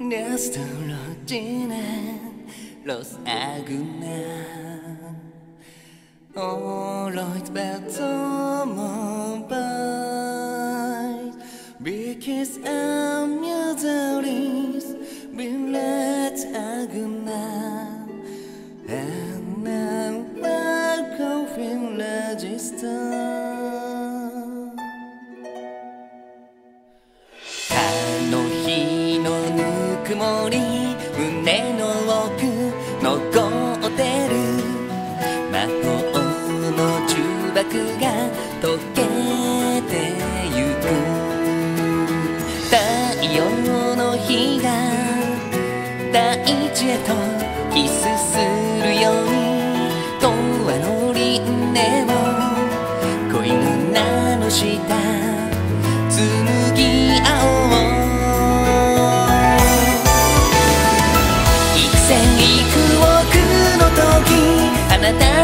낯설어지는 Los Aguna Alright, better someone by Because I'm your darling Been let Aguna. And I'm back off register もり胸の奥残ってる。魔法の呪縛が溶けてゆく。太陽の日が大地へとキスするように。永遠の輪廻を恋の名の下時あなた